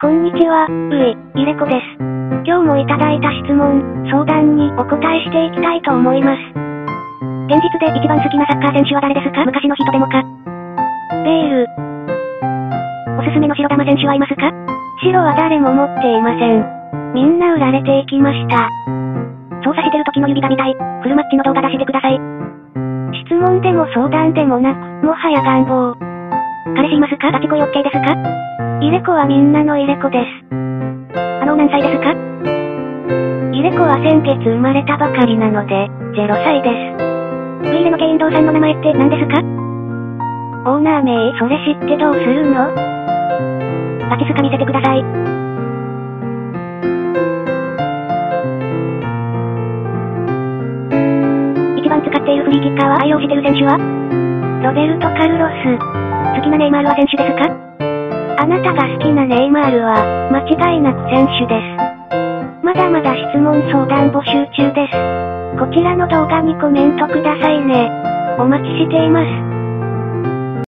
こんにちは、うい、いれこです。今日もいただいた質問、相談にお答えしていきたいと思います。現実で一番好きなサッカー選手は誰ですか？昔の人でもか？ベール。おすすめの白玉選手はいますか？白は誰も持っていません。みんな売られていきました。操作してる時の指が見たい。フルマッチの動画出してください。質問でも相談でもなく、もはや願望。彼氏いますか？ガチ恋 OK ですか？イレコはみんなのイレコです。あの何歳ですか？イレコは先月生まれたばかりなので、0歳です。ウイイレのケインドーさんの名前って何ですか？オーナー名それ知ってどうするの？バチスカ見せてください。一番使っているフリーキッカーは愛用してる選手は？ロベルト・カルロス。好きなネイマールは選手ですか？あなたが好きなネイマールは、間違いなく選手です。まだまだ質問相談募集中です。こちらの動画にコメントくださいね。お待ちしています。